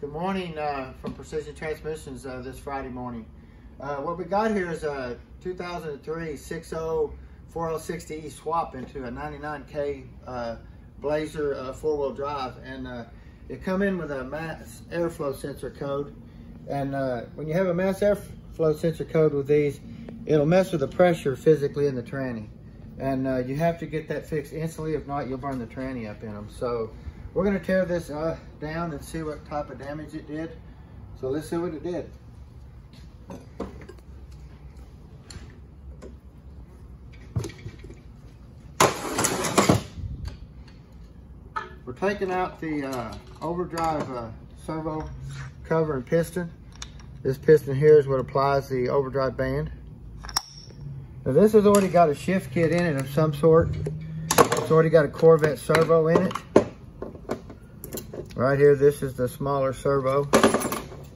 Good morning uh, from Precision Transmissions uh, this Friday morning. Uh, what we got here is a 2003 60 4L60E swap into a 99K uh, Blazer uh, four-wheel drive. And uh, it come in with a mass airflow sensor code. And when you have a mass airflow sensor code with these, it'll mess with the pressure physically in the tranny. And you have to get that fixed instantly. If not, you'll burn the tranny up in them. So we're gonna tear this uh, down and see what type of damage it did. So let's see what it did. We're taking out the uh, overdrive uh, servo cover and piston. This piston here is what applies the overdrive band. Now this has already got a shift kit in it of some sort. It's already got a Corvette servo in it. Right here, this is the smaller servo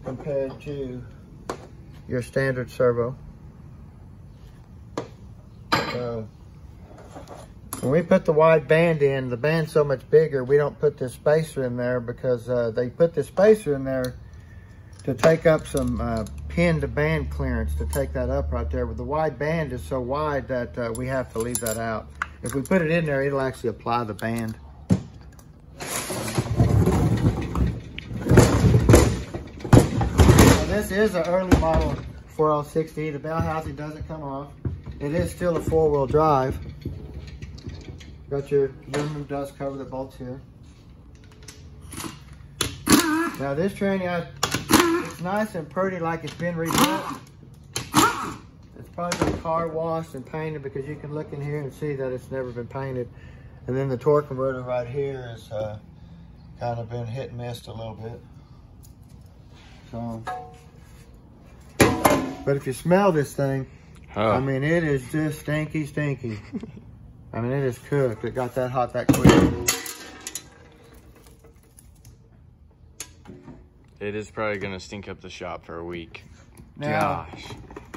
compared to your standard servo. So, when we put the wide band in, the band's so much bigger, we don't put this spacer in there because uh, they put the spacer in there to take up some uh, pin to band clearance to take that up right there. But the wide band is so wide that uh, we have to leave that out. If we put it in there, it'll actually apply the band. This is an early model 4L60. The bell housing doesn't come off. It is still a four-wheel drive. Got your aluminum dust cover that bolts here. Now this tranny, it's nice and pretty like it's been rebuilt. It's probably been car washed and painted because you can look in here and see that it's never been painted. And then the torque converter right here uh, kind of been hit and missed a little bit. So but if you smell this thing, huh. I mean, it is just stinky, stinky. I mean, it is cooked. It got that hot that quick. It is probably going to stink up the shop for a week. Now, Gosh.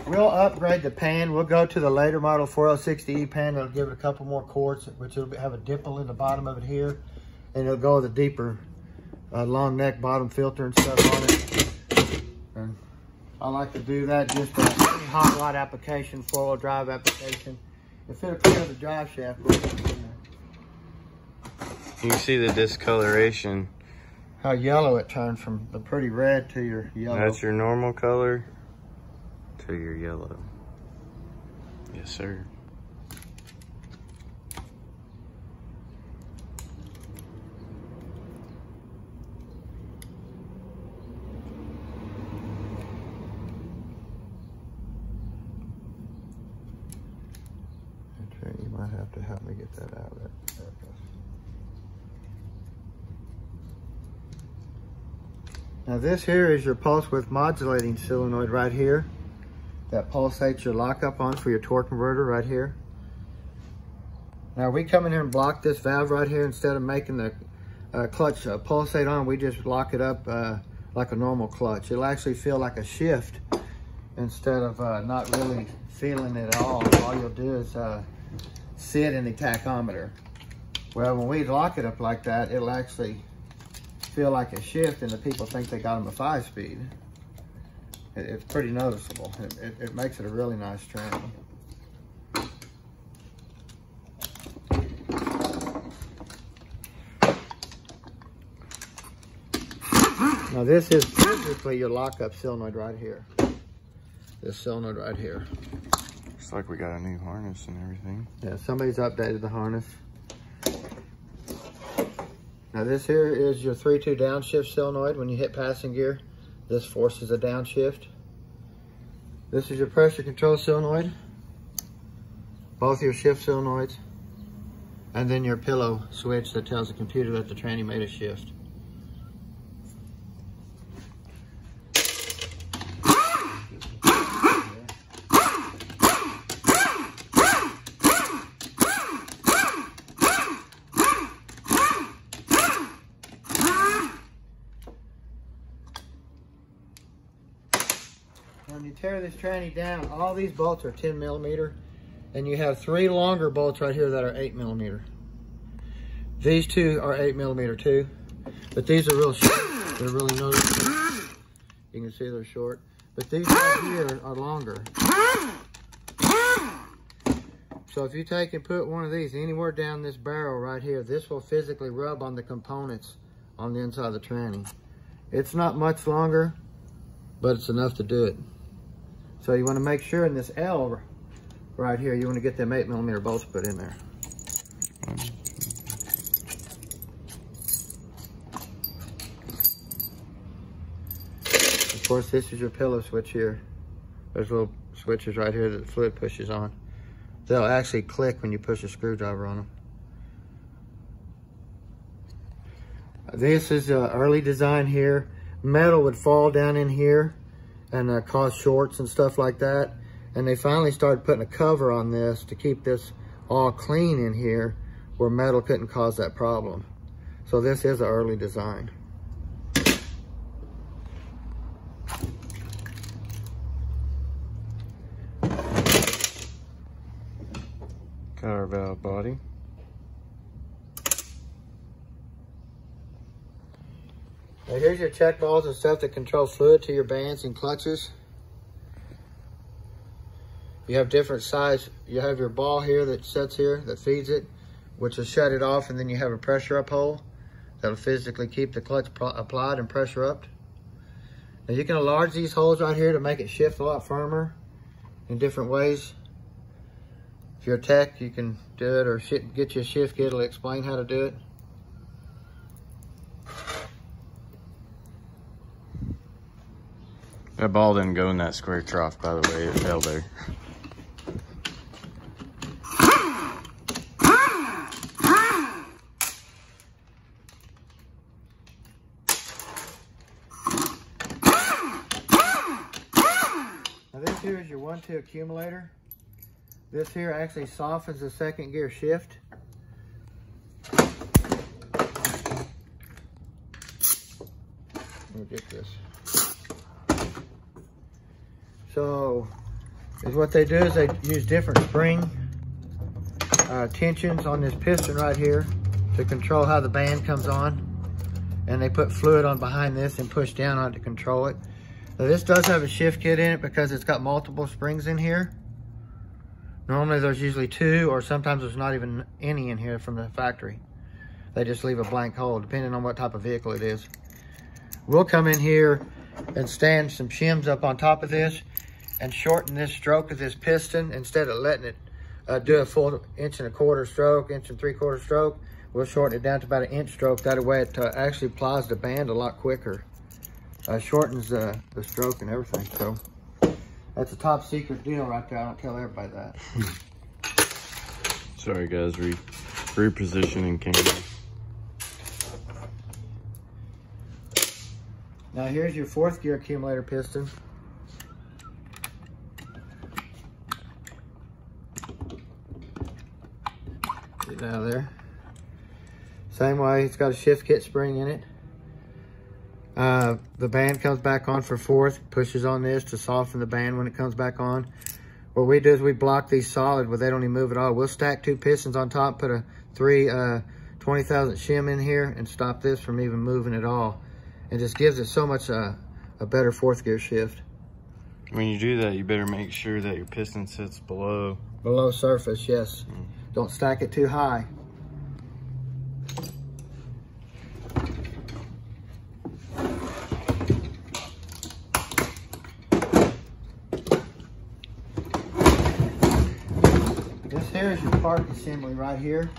We'll upgrade the pan. We'll go to the later model 4L60E pan. It'll give it a couple more quarts, which will have a dimple in the bottom of it here. And it'll go with a deeper uh, long neck bottom filter and stuff on it. And I like to do that just for any hot rod application, four-wheel drive application. If it'll clear the drive shaft, you can see the discoloration. How yellow it turned from the pretty red to your yellow. That's your normal color to your yellow. Yes, sir. might have to help me get that out. There, Now this here is your pulse width modulating solenoid right here. That pulsates your lockup on for your torque converter right here. Now we come in here and block this valve right here instead of making the uh, clutch uh, pulsate on, we just lock it up uh, like a normal clutch. It'll actually feel like a shift instead of uh, not really feeling it at all. All you'll do is uh, sit in the tachometer. Well, when we lock it up like that, it'll actually feel like a shift and the people think they got them a five speed. It, it's pretty noticeable. It, it, it, makes it a really nice train. Now this is physically your lockup solenoid right here. This solenoid right here. Looks like we got a new harness and everything. Yeah, somebody's updated the harness. Now this here is your 3-2 downshift solenoid. When you hit passing gear, this forces a downshift. This is your pressure control solenoid. Both your shift solenoids. And then your pillow switch that tells the computer that the tranny made a shift. when you tear this tranny down, all these bolts are 10 millimeter, and you have three longer bolts right here that are eight millimeter. These two are eight millimeter too, but these are real short. They're really noticeable. You can see they're short. But these right here are longer. So if you take and put one of these anywhere down this barrel right here, this will physically rub on the components on the inside of the tranny. It's not much longer, but it's enough to do it. So you want to make sure in this L right here, you want to get them 8 millimeter bolts put in there. Of course, this is your pillow switch here. There's little switches right here that the fluid pushes on. They'll actually click when you push a screwdriver on them. This is an early design here. Metal would fall down in here and uh, cause shorts and stuff like that. And they finally started putting a cover on this to keep this all clean in here where metal couldn't cause that problem. So this is an early design. Car valve body. Now here's your check balls and stuff that control fluid to your bands and clutches. You have different size. You have your ball here that sits here that feeds it, which will shut it off, and then you have a pressure up hole that'll physically keep the clutch applied and pressure up. Now you can enlarge these holes right here to make it shift a lot firmer in different ways. If you're a tech, you can do it or get you a shift kit. It'll explain how to do it. That ball didn't go in that square trough, by the way. It fell there. Now this here is your 1-2 accumulator. This here actually softens the second gear shift. Let me get this. So, is what they do is they use different spring uh, tensions on this piston right here to control how the band comes on. And they put fluid on behind this and push down on it to control it. Now this does have a shift kit in it because it's got multiple springs in here. Normally there's usually two or sometimes there's not even any in here from the factory. They just leave a blank hole depending on what type of vehicle it is. We'll come in here and stand some shims up on top of this and shorten this stroke of this piston instead of letting it uh, do a full inch and a quarter stroke, inch and three quarter stroke. We'll shorten it down to about an inch stroke. That way it uh, actually plies the band a lot quicker. Uh, shortens the stroke and everything. So that's a top secret deal right there. I don't tell everybody that. Sorry guys, re repositioning camera. Now here's your fourth gear accumulator piston. Get out of there. Same way, it's got a shift kit spring in it. Uh, the band comes back on for fourth, pushes on this to soften the band when it comes back on. What we do is we block these solid where they don't even move at all. We'll stack two pistons on top, put a three uh, 20 thousandth shim in here and stop this from even moving at all. It just gives it so much uh, a better fourth gear shift. When you do that, you better make sure that your piston sits below. Below surface, yes. Mm. Don't stack it too high. This here is your park assembly right here.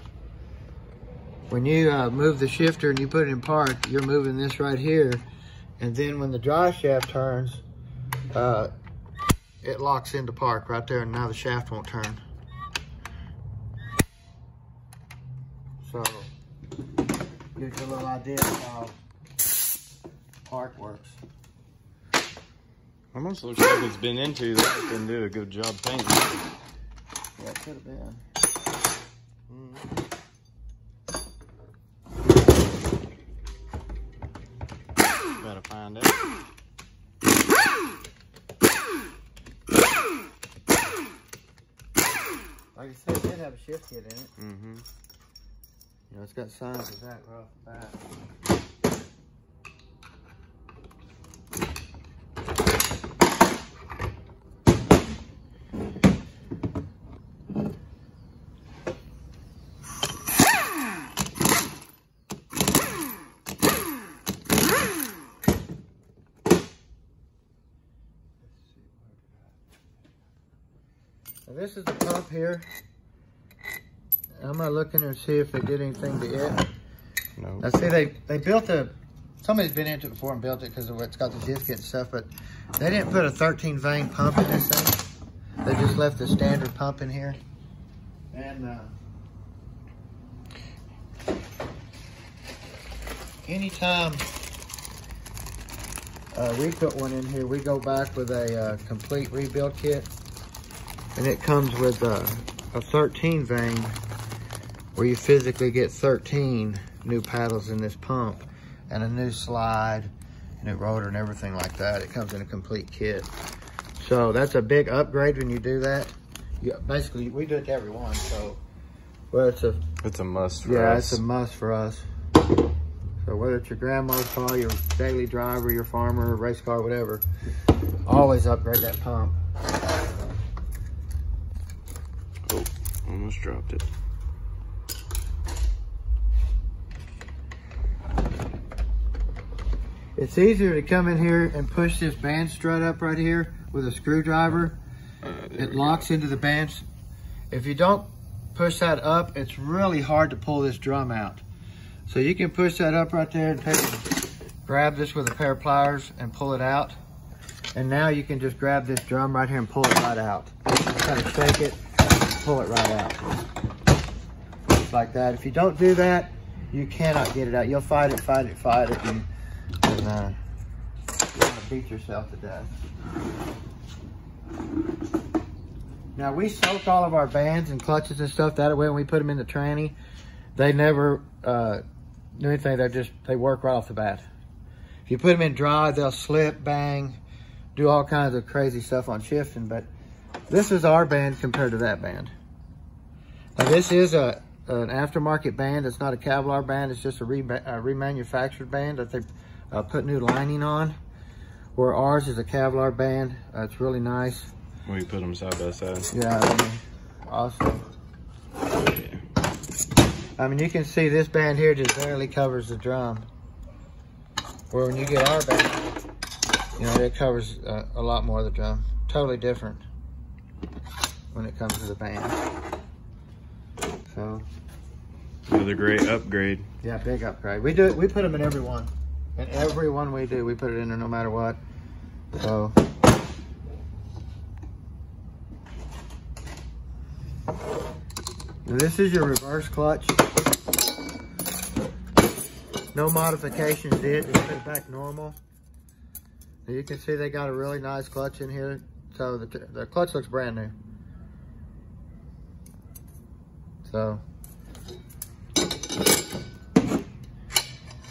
When you uh, move the shifter and you put it in park, you're moving this right here. And then when the drive shaft turns, uh, it locks into park right there and now the shaft won't turn. So, gives you a little idea of how park works. Almost looks like it's been into that. Didn't do a good job painting. Yeah, it could have been. Mm. Gotta find out. Like I said, it did have a shift kit in it. Mm-hmm. You know, it's got signs of that this is the pump here. I'm gonna look in there and see if they did anything to it. No. Now see, they, they built a, somebody's been into it before and built it because it's got the disc and stuff, but they didn't put a 13 vane pump in this thing. They just left the standard pump in here. And uh, anytime uh, we put one in here, we go back with a uh, complete rebuild kit. And it comes with uh, a 13 vane where you physically get 13 new paddles in this pump and a new slide, new rotor and everything like that. It comes in a complete kit. So that's a big upgrade when you do that. You, basically, we do it to every one, so well, it's a It's a must for yeah, us. it's a must for us. So whether it's your grandma's car, your daily driver, your farmer, race car, whatever, always upgrade that pump. Oh, almost dropped it. It's easier to come in here and push this band strut up right here with a screwdriver. Uh, It we go. locks into the bands. If you don't push that up, it's really hard to pull this drum out. So you can push that up right there and grab this with a pair of pliers and pull it out. And now you can just grab this drum right here and pull it right out. Kind of shake it, pull it right out. Just like that. If you don't do that, you cannot get it out. You'll fight it, fight it, fight it, and, and uh, you're gonna beat yourself to death. Now we soak all of our bands and clutches and stuff that way when we put them in the tranny. They never uh, do anything. They just they work right off the bat. If you put them in dry, they'll slip, bang, do all kinds of crazy stuff on shifting. But this is our band compared to that band. Now this is a an aftermarket band. It's not a Kevlar band. It's just a, re, a remanufactured band that they uh, put new lining on. Where ours is a Kevlar band. Uh, it's really nice. We put them side by side. Yeah, I mean, awesome. Yeah. I mean, you can see this band here just barely covers the drum. Where when you get our band, you know, it covers uh, a lot more of the drum. Totally different when it comes to the band. So, Another great upgrade. yeah, big upgrade. We do it, we put them in every one. In every one we do, we put it in there no matter what. So, this is your reverse clutch. No modifications did, just put it back normal. You can see they got a really nice clutch in here. So the, the clutch looks brand new. So.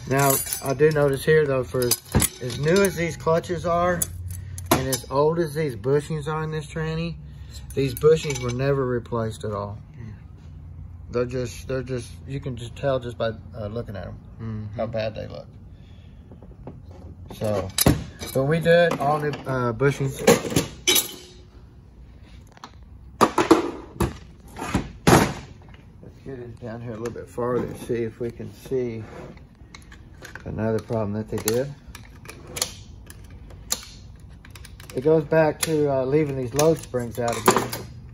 Now, I do notice here though, for as new as these clutches are, and as old as these bushings are in this tranny, these bushings were never replaced at all. They're just, they're just, you can just tell just by uh, looking at them Mm how bad they look. So, when we did all the uh, bushings. Let's get it down here a little bit farther and see if we can see another problem that they did. It goes back to uh, leaving these load springs out again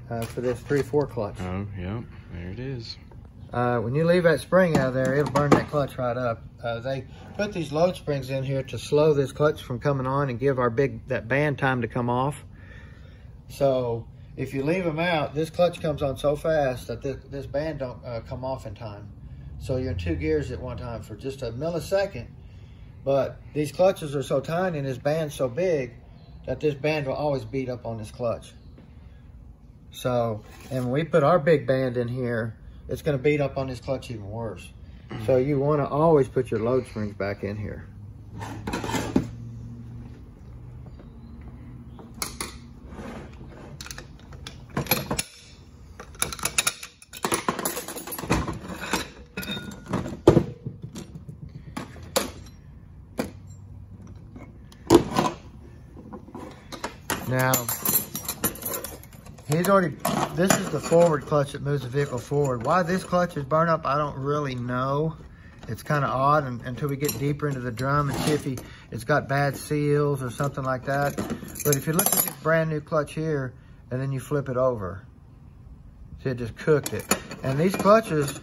uh, for this 3-4 clutch. Oh, yep. There it is. Uh, when you leave that spring out of there, it'll burn that clutch right up. Uh, they put these load springs in here to slow this clutch from coming on and give our big, that band time to come off. So if you leave them out, this clutch comes on so fast that this, this band don't uh, come off in time. So you're in two gears at one time for just a millisecond. But these clutches are so tiny and this band's so big that this band will always beat up on this clutch. So, and when we put our big band in here, it's going to beat up on this clutch even worse. So you want to always put your load springs back in here. Now, he's already, this is the forward clutch that moves the vehicle forward. Why this clutch is burned up, I don't really know. It's kind of odd and, until we get deeper into the drum and see if he, it's got bad seals or something like that. But if you look at this brand new clutch here, and then you flip it over, See, it just cooked it. And these clutches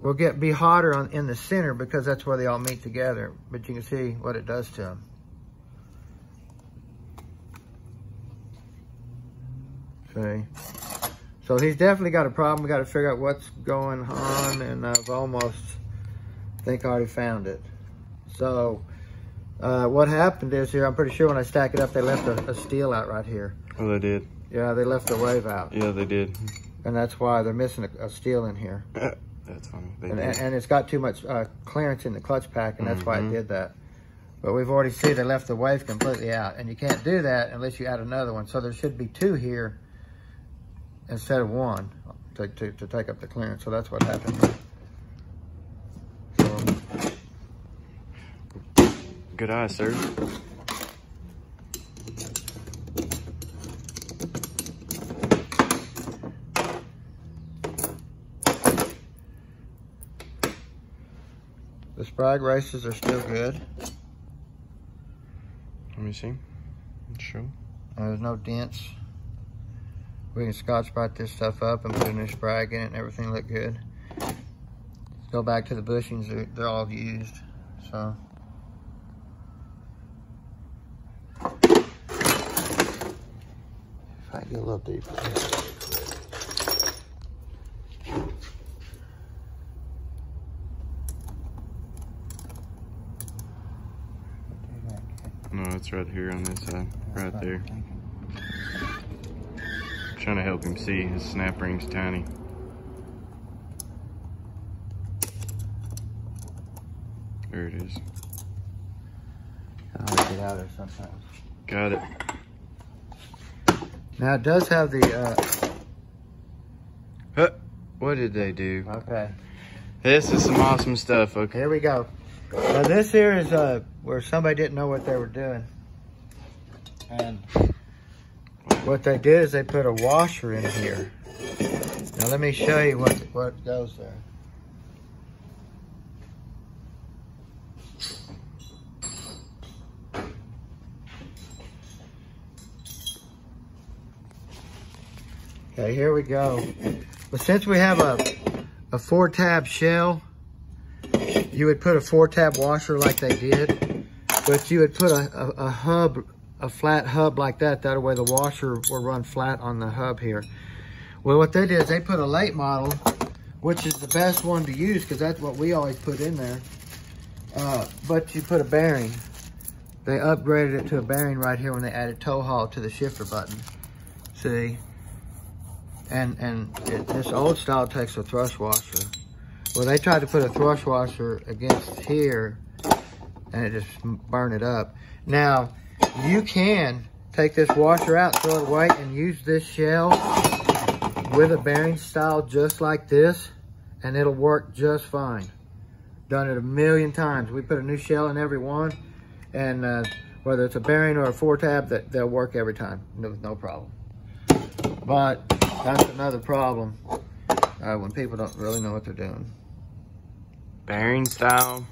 will get be hotter on in the center because that's where they all meet together. But you can see what it does to them. See? So he's definitely got a problem. We got to figure out what's going on, and I've almost think I already found it. So uh, what happened is here, I'm pretty sure when I stack it up, they left a, a steel out right here. Oh, they did. Yeah, they left the wave out. Yeah, they did. And that's why they're missing a, a steel in here. that's funny. And, and it's got too much uh, clearance in the clutch pack, and that's why it Mhm. did that. But we've already seen they left the wave completely out, and you can't do that unless you add another one. So there should be two here instead of one to, to, to take up the clearance. So that's what happened. So, Good eye, sir. the sprag races are still good. Let me see. Show. Uh, There's no dents. We can scotch brite this stuff up and put a new sprag in it and everything look good. Go back to the bushings, they're, they're all used, so. If I get a little deeper. No, it's right here on this side. Right there. Trying to help him see. His snap ring's tiny. There it is. I'll get out of there sometimes. Got it. Now it does have the, uh, Huh. What did they do? okay. This is some awesome stuff. Okay. Here we go. Now this here is uh, where somebody didn't know what they were doing. And what they did is they put a washer in here. Now let me show you what, what goes there. Okay, here we go. But since we have a, a four tab shell, you would put a four tab washer like they did, but you would put a, a, a hub, a flat hub like that. That way the washer will run flat on the hub here. Well, what they did is they put a late model, which is the best one to use because that's what we always put in there. Uh, but you put a bearing. They upgraded it to a bearing right here when they added tow haul to the shifter button. See? And, and it, this old style takes a thrust washer. Well, they tried to put a thrust washer against here and it just burned it up. Now, you can take this washer out, throw it away, and use this shell with a bearing style just like this, and it'll work just fine. Done it a million times. We put a new shell in every one, and uh, whether it's a bearing or a four tab, that they'll work every time. No, no problem. But that's another problem uh, when people don't really know what they're doing. Bearing style,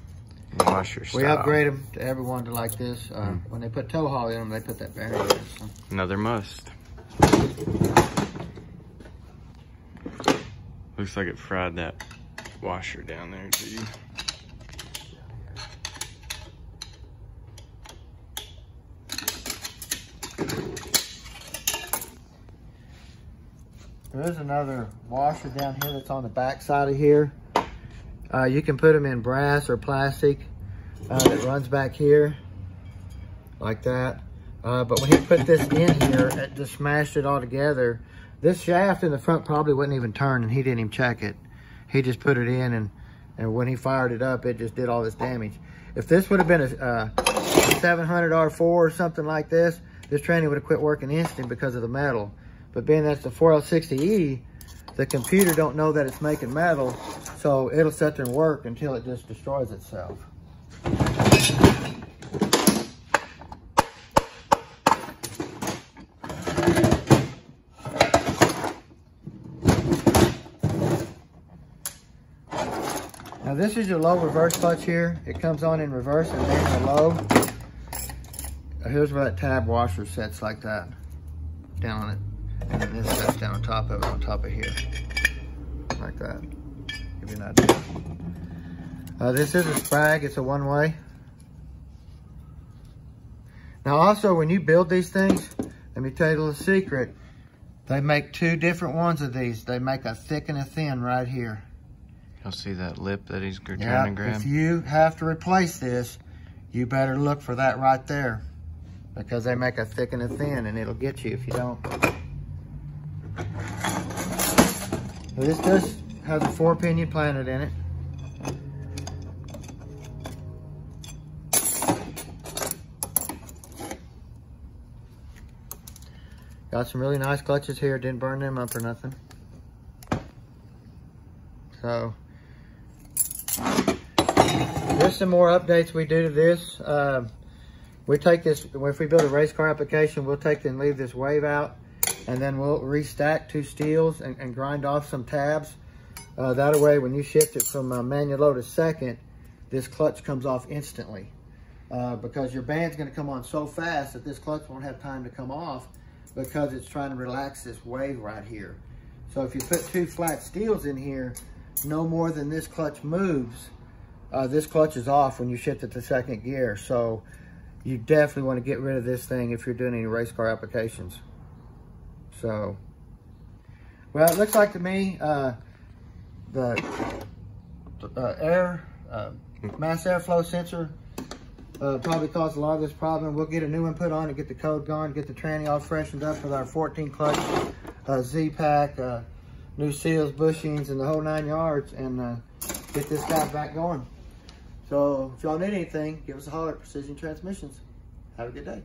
washer style. We upgrade them to everyone to like this. Uh, When they put tow haul in them, they put that bearing in. So. Another must. Looks like it fried that washer down there too. There is another washer down here that's on the back side of here. Uh, you can put them in brass or plastic uh, that runs back here like that. Uh, but when he put this in here, it just smashed it all together. This shaft in the front probably wouldn't even turn and he didn't even check it. He just put it in and, and when he fired it up, it just did all this damage. If this would have been a, uh, a 700 R4 or something like this, this tranny would have quit working instant because of the metal. But being that's the 4L60E, the computer don't know that it's making metal, so it'll sit there and work until it just destroys itself. Now this is your low reverse clutch here. It comes on in reverse and then the low. Here's where that tab washer sits like that, down on it. And then this goes down on top of it, on top of here. Like that. Give you an idea. Uh, this is a Sprag, it's a one-way. Now also, when you build these things, let me tell you a little secret. They make two different ones of these. They make a thick and a thin right here. You'll see that lip that he's trying Yeah, to grab. if you have to replace this, you better look for that right there. Because they make a thick and a thin, and it'll get you if you don't. Now, this does has a four pinion planet in it. Got some really nice clutches here. Didn't burn them up or nothing. So, there's some more updates we do to this. Uh, we take this, if we build a race car application, we'll take and leave this wave out and then we'll restack two steels and, and grind off some tabs. Uh, that way, when you shift it from uh, manual low to second, this clutch comes off instantly. Uh, because your band's gonna come on so fast that this clutch won't have time to come off because it's trying to relax this wave right here. So if you put two flat steels in here, no more than this clutch moves, uh, this clutch is off when you shift it to second gear. So you definitely want to get rid of this thing if you're doing any race car applications. So, well, it looks like to me, uh, the uh, air, uh, mass airflow sensor uh, probably caused a lot of this problem. We'll get a new one put on and get the code gone, get the tranny all freshened up with our 14 clutch uh, Z-Pak, uh, new seals, bushings, and the whole nine yards, and uh, get this guy back going. So if y'all need anything, give us a holler at Precision Transmissions. Have a good day.